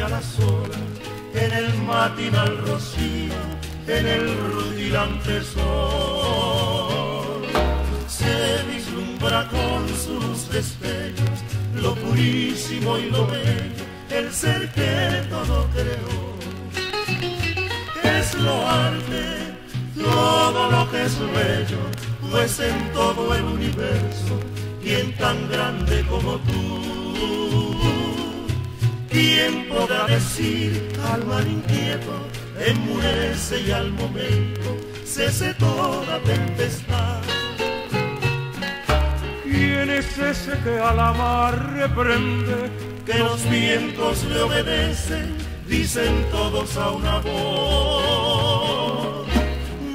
a las olas, en el matinal rocío, en el rutilante sol. Se vislumbra con sus destellos lo purísimo y lo bello, el ser que todo creó. Es lo arte, todo lo que es bello, pues en todo el universo, quien tan grande como tú. ¿Quién podrá decir al mar inquieto, enmurece y al momento cese toda tempestad? ¿Quién es ese que a la mar reprende? Que los vientos le obedecen, dicen todos a una voz.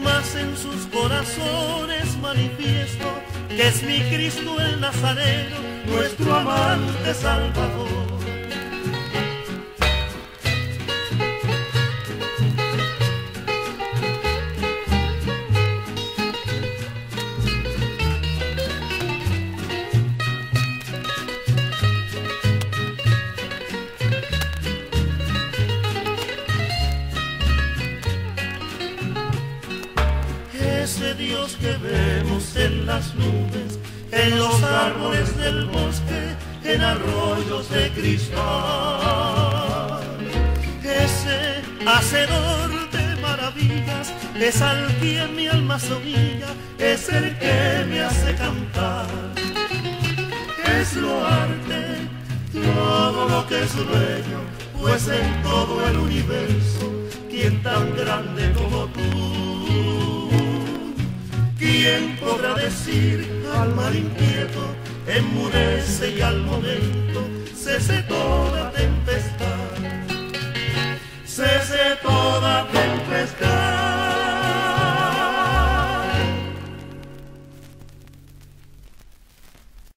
Mas en sus corazones manifiesto que es mi Cristo el Nazareno, nuestro amante Salvador. ese Dios que vemos en las nubes, en los árboles del bosque, en arroyos de cristal. Ese hacedor de maravillas, es al quien mi alma somilla, es el que me hace cantar. Es lo arte, todo lo que es bello, pues en todo el universo, quien tan grande como tú. ¿Quién podrá decir al mar inquieto, enmudece y al momento cese toda?